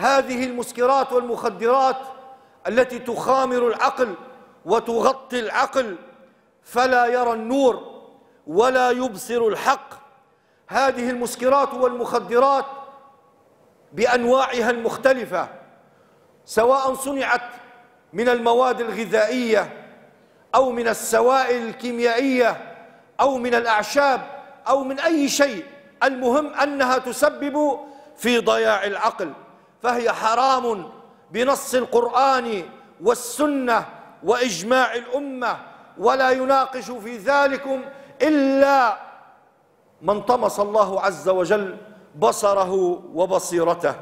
هذه المسكرات والمخدرات التي تخامر العقل وتغطي العقل فلا يرى النور ولا يبصر الحق. هذه المسكرات والمخدرات بأنواعها المختلفة سواء صنعت من المواد الغذائية أو من السوائل الكيميائية أو من الأعشاب أو من أي شيء. المهم أنها تسبب في ضياع العقل. فهي حرام بنص القرآن والسنة وإجماع الأمة ولا يناقش في ذلكم إلا من طمس الله عز وجل بصره وبصيرته.